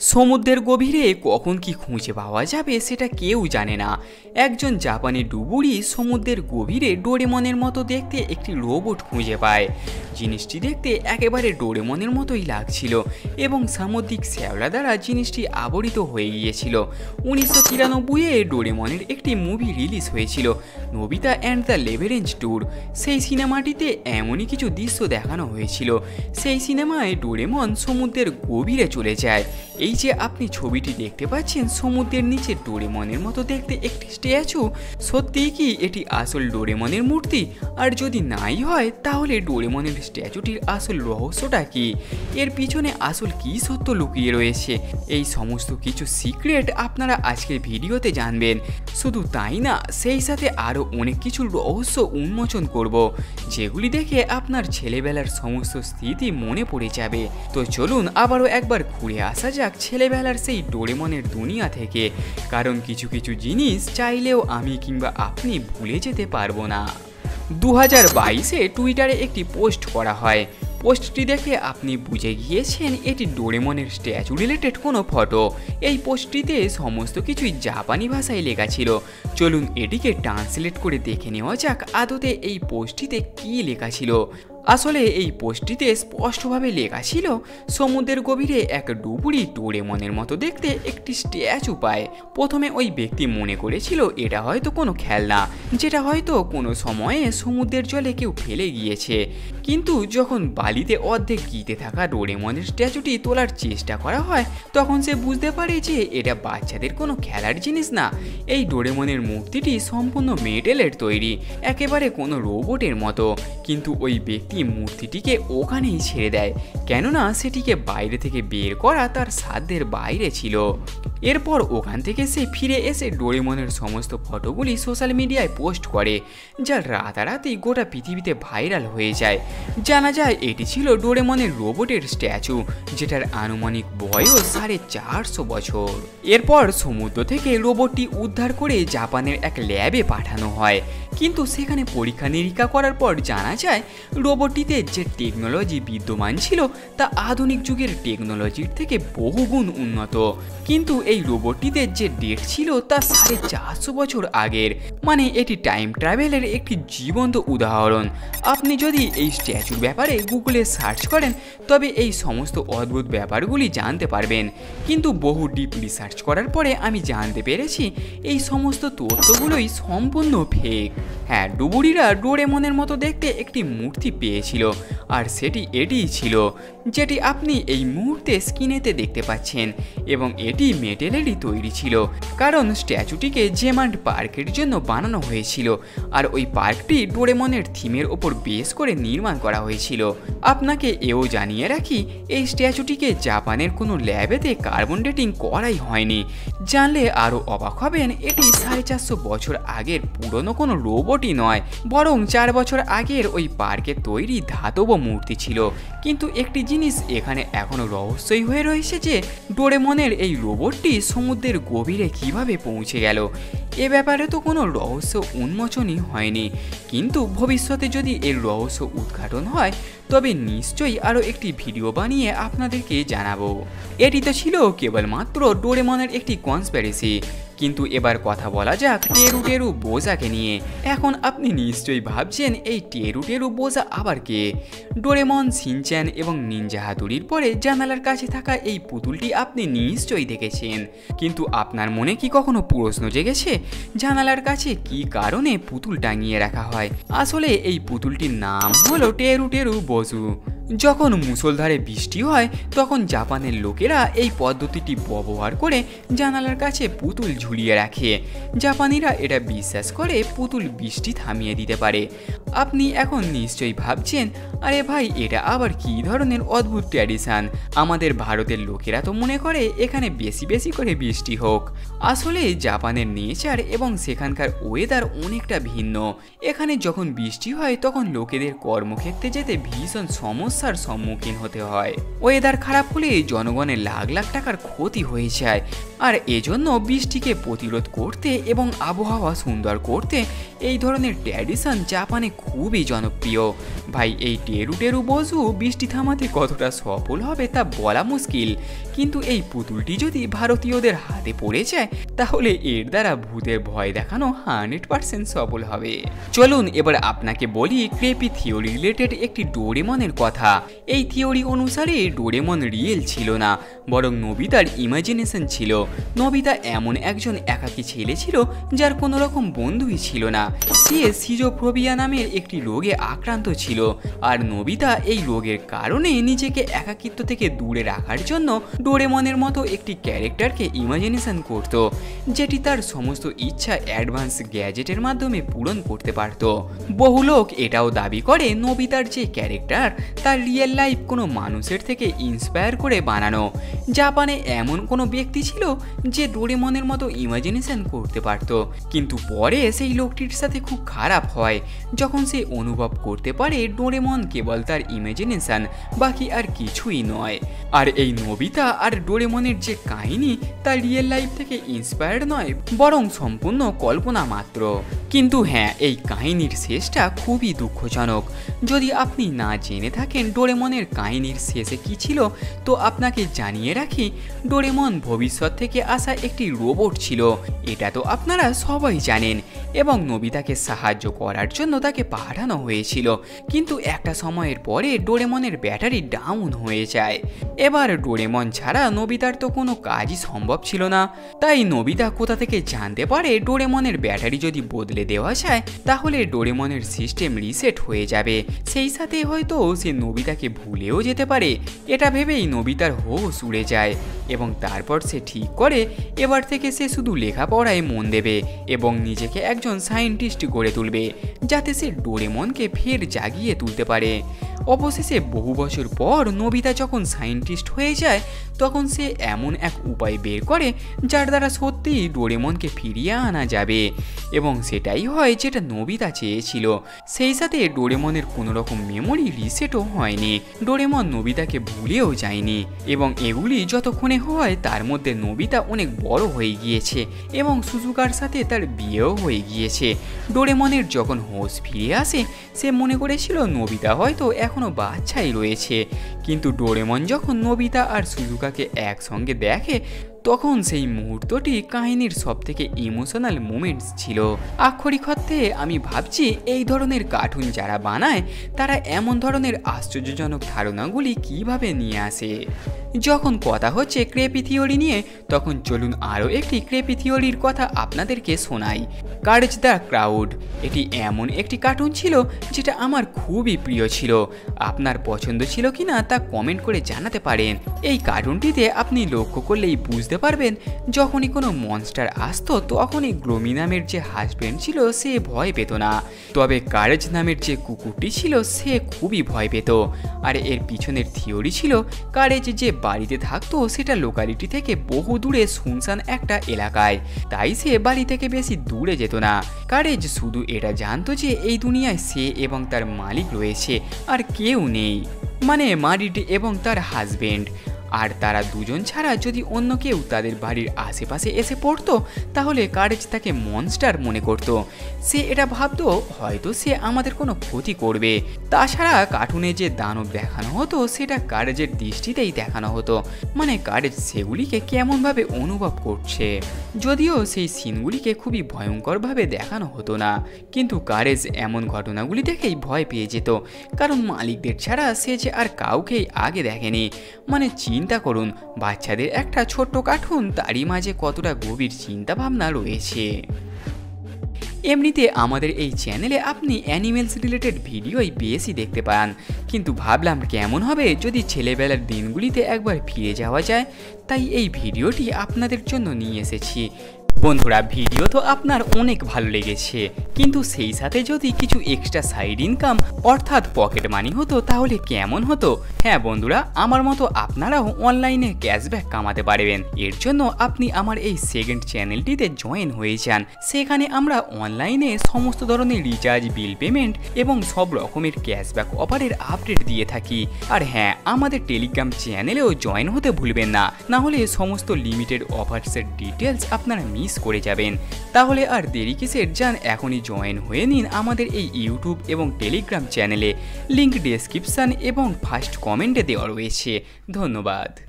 সমুদ্রের গভীরে কখন কি খুঁজে পাওয়া যাবে সেটা কেউ জানে না। একজন জাপানি ডুবুরি সমুদ্রের গভীরে ডোরেমনের মতো দেখতে একটি রোবট খুঁজে পায়। জিনিসটি দেখতে একেবারে ডোরেমনের মতোই লাগছিল এবং সামুদ্রিক শ্যাওলা দ্বারা জিনিসটি আবরিত হয়ে গিয়েছিল। উনিশশো তিরানব্বইয়ে ডোরেমনের একটি মুভি রিলিজ হয়েছিল, নবিতা অ্যান্ড দ্য লেভারেঞ্জ ট্যুর। সেই সিনেমাটিতে এমনই কিছু দৃশ্য দেখানো হয়েছিল। সেই সিনেমায় ডোরেমন সমুদ্রের গভীরে চলে যায় এই যে আপনি ছবিটি দেখতে পাচ্ছেন, সমুদ্রের নিচে ডোরেমনের মতো দেখতে একটি স্ট্যাচু, সত্যিই কি এটি আসল ডোরেমনের মূর্তি? আর যদি নাই হয়, তাহলে ডোরেমনের স্ট্যাচুটির আসল রহস্যটা কি? এর পিছনে আসল কি সত্য লুকিয়ে রয়েছে? এই সমস্ত কিছু সিক্রেট আপনারা আজকের ভিডিওতে জানবেন। শুধু তাই না, সেই সাথে আরও অনেক কিছু রহস্য উন্মোচন করব, যেগুলি দেখে আপনার ছেলেবেলার সমস্ত স্মৃতি মনে পড়ে যাবে। তো চলুন আবারও একবার ঘুরে আসা যাক। ছেলেবেলার সেই ডোরেমনের দুনিয়া থেকে কারণ কিছু কিছু জিনিস চাইলেও আমি কিংবা আপনি ভুলে যেতে পারব না। দু হাজার বাইশে টুইটারে একটি পোস্ট করা হয়। পোস্টটি দেখে আপনি বুঝে গিয়েছেন এটি ডোরেমনের স্ট্যাচু রিলেটেড কোনো ফটো। এই পোস্টটিতে সমস্ত কিছুই জাপানি ভাষায় লেখা ছিল। চলুন এটিকে ট্রান্সলেট করে দেখে নেওয়া যাক আদতে এই পোস্টটিতে কী লেখা ছিল। আসলে এই পোস্টটিতে স্পষ্টভাবে লেখা ছিল, সমুদ্রের গভীরে এক ডুবুরি ডোরেমনের মতো দেখতে একটি স্ট্যাচু পায়। প্রথমে ওই ব্যক্তি মনে করেছিল এটা হয়তো কোনো খেলনা, যেটা হয়তো কোনো সময়ে সমুদ্রের জলে কেউ ফেলে গিয়েছে। কিন্তু যখন বালিতে অর্ধেক গিতে থাকা ডোরেমনের স্ট্যাচুটি তোলার চেষ্টা করা হয়, তখন সে বুঝতে পারে যে এটা বাচ্চাদের কোনো খেলার জিনিস না। এই ডোরেমনের মূর্তিটি সম্পূর্ণ মেটেলের তৈরি, একেবারে কোনো রোবটের মতো। কিন্তু ওই ব্যক্তি মূর্তিটিকে ওখানেই ছেড়ে দেয়। কেননা সেটিকে বাইরে থেকে বের করা তার সাধ্যের বাইরে ছিল। এরপর ওখান থেকে সে ফিরে এসে ডোরেমনের সমস্ত ফটোগুলি সোশ্যাল মিডিয়ায় পোস্ট করে, যা রাতারাতি গোটা পৃথিবীতে ভাইরাল হয়ে যায়। জানা যায় এটি ছিল ডোরেমনের রোবটের স্ট্যাচু, যেটার আনুমানিক বয়স সাড়ে চারশো বছর। এরপর সমুদ্র থেকে রোবটটি উদ্ধার করে জাপানের এক ল্যাবে পাঠানো হয়। কিন্তু সেখানে পরীক্ষা নিরীক্ষা করার পর জানা যায়, রোবটটিতে যে টেকনোলজি বিদ্যমান ছিল, তা আধুনিক যুগের টেকনোলজির থেকে বহুগুণ উন্নত। কিন্তু এই রোবটটিতে যে ডেট ছিল, তা সাড়ে চারশো বছর আগের। মানে এটি টাইম ট্রাভেলের একটি জীবন্ত উদাহরণ। আপনি যদি এই স্ট্যাচুর ব্যাপারে গুগলে সার্চ করেন, তবে এই সমস্ত অদ্ভুত ব্যাপারগুলি জানতে পারবেন। কিন্তু বহু ডিপ রিসার্চ করার পরে আমি জানতে পেরেছি, এই সমস্ত তথ্যগুলোই সম্পূর্ণ ফেক। হ্যাঁ ডুবুরিরা ডোরেমনের মতো দেখতে একটি মূর্তি পেয়েছিল, আর সেটি এটিই ছিল, যেটি আপনি এই মুহূর্তে স্ক্রিনেতে দেখতে পাচ্ছেন, এবং এটি মেটেলেরই তৈরি ছিল, কারণ স্ট্যাচুটিকে জেমান্ড পার্কের জন্য বানানো হয়েছিল, আর ওই পার্কটি ডোরেমনের থিমের ওপর বেস করে নির্মাণ করা হয়েছিল। আপনাকে এও জানিয়ে রাখি, এই স্ট্যাচুটিকে জাপানের কোনো ল্যাবেতে কার্বন ডেটিং করাই হয়নি। জানলে আরও অবাক হবেন, এটি সাড়ে চারশো বছর আগের পুরনো কোনো রোবটই নয়, বরং চার বছর আগের ওই পার্কে তৈরি ধাতব মূর্তি ছিল। কিন্তু একটি জিনিস এখানে এখনও রহস্যই হয়ে রয়েছে যে, ডোরেমনের এই রোবটটি সমুদ্রের গভীরে কীভাবে পৌঁছে গেল? এ ব্যাপারে তো কোনো রহস্য উন্মোচনই হয়নি। কিন্তু ভবিষ্যতে যদি এর রহস্য উদ্ঘাটন হয়, তবে নিশ্চয়ই আরও একটি ভিডিও বানিয়ে আপনাদেরকে জানাব। এটি তো ছিল কেবলমাত্র ডোরেমনের একটি কনস্প্যারেসি কিন্তু এবার কথা বলা যাক টেরু টেরু বোঝাকে নিয়ে। এখন আপনি নিশ্চয়ই ভাবছেন এই টেরু টেরু বোঝা আবার কে? ডোরেমন, সিনচ্যান এবং নিনজা হাতুড়ির পরে জানালার কাছে থাকা এই পুতুলটি আপনি নিশ্চয়ই দেখেছেন। কিন্তু আপনার মনে কি কখনো প্রশ্ন জেগেছে? জানালার কাছে কি কারণে পুতুল টাঙিয়ে রাখা হয়? আসলে এই পুতুলটির নাম হলো টেরু টেরু বজু যখন মুসলধারে বৃষ্টি হয়, তখন জাপানের লোকেরা এই পদ্ধতিটি ব্যবহার করে জানালার কাছে পুতুল ঝুলিয়ে রাখে। জাপানিরা এটা বিশ্বাস করে পুতুল বৃষ্টি থামিয়ে দিতে পারে। আপনি এখন নিশ্চয়ই ভাবছেন, আরে ভাই, এটা আবার কী ধরনের অদ্ভুত ট্র্যাডিশান? আমাদের ভারতের লোকেরা তো মনে করে এখানে বেশি বেশি করে বৃষ্টি হোক। আসলে জাপানের নেচার এবং সেখানকার ওয়েদার অনেকটা ভিন্ন। এখানে যখন বৃষ্টি হয়, তখন লোকেদের কর্মক্ষেত্রে যেতে ভীষণ সমস্যার সম্মুখীন হতে হয়। ওয়েদার খারাপ হলে জনগণের লাখ লাখ টাকার ক্ষতি হয়ে যায়। আর এজন্য বৃষ্টিকে প্রতিরোধ করতে এবং আবহাওয়া সুন্দর করতে এই ধরনের ট্র্যাডিশন জাপানে খুবই জনপ্রিয়। ভাই, এই টেরু টেরু বজু বৃষ্টি থামাতে কতটা সফল হবে তা বলা মুশকিল। কিন্তু এই পুতুলটি যদি ভারতীয়দের হাতে পড়ে যায়, তাহলে এর দ্বারা ভূতের ভয় দেখানো হান্ড্রেড পার্সেন্ট সফল হবে। চলুন, এবার আপনাকে বলি ক্রেপি থিওরি রিলেটেড একটি ডোরেমনের কথা। এই থিওরি অনুসারে ডোরেমন রিয়েল ছিল না, বরং নবিতার ইমাজিনেশন ছিল। নবিতা এমন একজন একাকী ছেলে ছিল যার কোনো রকম বন্ধুই ছিল না। সে সিজোফ্রোবিয়া নামের একটি রোগে আক্রান্ত ছিল আর নবিতা এই রোগের কারণে নিজেকে একাকিত্ব থেকে দূরে রাখার জন্য ডোরেমনের মতো একটি ক্যারেক্টারকে ইমাজিনেশন করত, যেটি তার সমস্ত ইচ্ছা অ্যাডভান্স গ্যাজেটের মাধ্যমে পূরণ করতে পারত। বহু লোক এটাও দাবি করে নবিতার যে ক্যারেক্টার, তার রিয়েল লাইফ কোনো মানুষের থেকে ইন্সপায়ার করে বানানো। জাপানে এমন কোনো ব্যক্তি ছিল যে ডোরেমনের মতো ইমাজিনেশন করতে পারত। কিন্তু পরে সেই লোকটির সাথে খুব খারাপ হয়। যখন সে অনুভব করতে পারে, ডোরেমন কেবল তার ইমাজিনেশন বাকি আর কিছুই নয়। আর এই নবিতা আর ডোরেমনের যে কাহিনী, তা রিয়েল লাইফ থেকে ইন্সপায়ার্ড নয়, বরং সম্পূর্ণ কল্পনা মাত্র। কিন্তু হ্যাঁ এই কাহিনীর শেষটা খুবই দুঃখজনক। যদি আপনি না জেনে থাকেন ডোরেমনের কাহিনীর শেষে কি ছিল, তো আপনাকে জানিয়ে রাখি, ডোরেমন ভবিষ্যৎ থেকে আসা একটি রোবট ছিল। এটা তো আপনারা সবাই জানেন এবং নবিতাকে সাহায্য করার জন্য তাকে পাঠানো হয়েছিল। কিন্তু একটা সময়ের পরে ডোরেমনের ব্যাটারি ডাউন হয়ে যায়। এবার ডোরেমন ছাড়া নবিতার তো কোনো কাজই সম্ভব ছিল না। তাই নবিতা কোথা থেকে জানতে পারে ডোরেমনের ব্যাটারি যদি বদলে দেওয়া যায়, তাহলে ডোরেমনের সিস্টেম রিসেট হয়ে যাবে। সেই সাথে হয়তো সে নবিতাকে ভুলেও যেতে পারে। এটা ভেবেই নবিতার হোশ উড়ে যায় এবং তারপর সে ঠিক করে, এবার থেকে সে শুধু লেখাপড়ায় মন দেবে এবং নিজেকে একজন সায়েন্টিস্ট গড়ে তুলবে, যাতে সে ডোরেমনকে ফের জাগিয়ে তুলতে পারে। অবশেষে বহু বছর পর নবিতা যখন সায়েন্টিস্ট হয়ে যায়, তখন সে এমন এক উপায় বের করে, যার দ্বারা সত্যিই ডোরেমনকে ফিরিয়ে আনা যাবে। এবং সেটাই হয় যেটা নবিতা চেয়েছিল। সেই সাথে ডোরেমনের কোনো রকম মেমোরি রিসেটও হয়নি। ডোরেমন নবিতাকে ভুলেও যায়নি এবং এগুলি যতক্ষণে হয়, তার মধ্যে নবিতা অনেক বড় হয়ে গিয়েছে এবং সুজুকার সাথে তার বিয়েও হয়ে গিয়েছে। ডোরেমনের যখন হোশ ফিরে আসে, সে মনে করেছিল নবিতা হয়তো এখনও বাচ্চাই রয়েছে। কিন্তু ডোরেমন যখন নবিতা আর সুজুকাকে একসঙ্গে দেখে তখন সেই মুহূর্তটি কাহিনীর সব থেকে ইমোশনাল মুমেন্টস ছিল। আক্ষরিক আমি ভাবছি এই ধরনের কার্টুন যারা বানায়, তারা এমন ধরনের আশ্চর্যজনক ধারণাগুলি কীভাবে নিয়ে আসে? যখন কথা হচ্ছে ক্রেপি থিওরি নিয়ে, তখন চলুন আরও একটি ক্রেপি থিওরির কথা আপনাদেরকে শোনাই। কারেজ দ্য ক্রাউড এটি এমন একটি কার্টুন ছিল যেটা আমার খুবই প্রিয় ছিল। আপনার পছন্দ ছিল কি না তা কমেন্ট করে জানাতে পারেন। এই কার্টুনটিতে আপনি লক্ষ্য করলেই বুঝতে পারবেন, যখনই কোনো মনস্টার আসতো তখনই গ্লোমি নামের যে হাজব্যান্ড ছিল সে ভয় পেত না। তবে কারেজ নামের যে কুকুরটি ছিল সে খুবই ভয় পেত। আর এর পিছনের থিওরি ছিল কারেজ যে বাড়িতে থাকতো সেটা লোকালিটি থেকে বহু দূরে শুনশান একটা এলাকায়। তাই সে বাড়ি থেকে বেশি দূরে যেত না। কারেজ শুধু এটা জানতো যে এই দুনিয়ায় সে এবং তার মালিক রয়েছে, আর কেউ নেই। মানে মারিড এবং তার হাজবেন্ড আর তারা দুজন ছাড়া যদি অন্য কেউ তাদের বাড়ির আশেপাশে এসে পড়তো, তাহলে কারেজ তাকে মনস্টার মনে করত। সে এটা ভাবতো, হয়তো সে আমাদের কোনো ক্ষতি করবে। তাছাড়া কার্টুনে যে দানব দেখানো হতো, সেটা কারেজের দৃষ্টিতেই দেখানো হতো। মানে কারেজ সেগুলিকে কেমনভাবে অনুভব করছে? যদিও সেই সিনগুলিকে খুবই ভয়ঙ্করভাবে দেখানো হতো না। কিন্তু কারেজ এমন ঘটনাগুলি দেখেই ভয় পেয়ে যেত। কারণ মালিকদের ছাড়া সে যে আর কাউকেই আগে দেখেনি। মানে চিন্তা করুন, বাচ্চাদের একটা ছোট্ট কার্টুন, তারই মাঝে কতটা গভীর চিন্তা ভাবনা রয়েছে। এমনিতে আমাদের এই চ্যানেলে আপনি অ্যানিমেলস রিলেটেড ভিডিওই বেশি দেখতে পান। কিন্তু ভাবলাম কেমন হবে যদি ছেলেবেলার দিনগুলিতে একবার ফিরে যাওয়া যায়, তাই এই ভিডিওটি আপনাদের জন্য নিয়ে এসেছি। বন্ধুরা, ভিডিও তো আপনার অনেক ভালো লেগেছে। কিন্তু সেই সাথে যদি কিছু এক্সট্রা সাইড ইনকাম অর্থাৎ পকেট মানি হতো, তাহলে কেমন হতো? হ্যাঁ বন্ধুরা, আমার মতো আপনারাও অনলাইনে ক্যাশব্যাক কামাতে পারবেন। এর জন্য আপনি আমার এই সেকেন্ড চ্যানেলটিতে জয়েন হয়ে যান। সেখানে আমরা অনলাইনে সমস্ত ধরনের রিচার্জ বিল পেমেন্ট এবং সব রকমের ক্যাশব্যাক অফারের আপডেট দিয়ে থাকি। আর হ্যাঁ আমাদের টেলিগ্রাম চ্যানেলেও জয়েন হতে ভুলবেন না। না হলে সমস্ত লিমিটেড অফার্সের ডিটেলস আপনারা মিস করে যাবেন। তাহলে আর দেরি কিসের? যান এখনই জয়েন হয়ে নিন আমাদের এই ইউটিউব এবং টেলিগ্রাম চ্যানেলে লিঙ্ক ডেসক্রিপশান এবং ফার্স্ট কমেন্টে দেওয়া রয়েছে। ধন্যবাদ।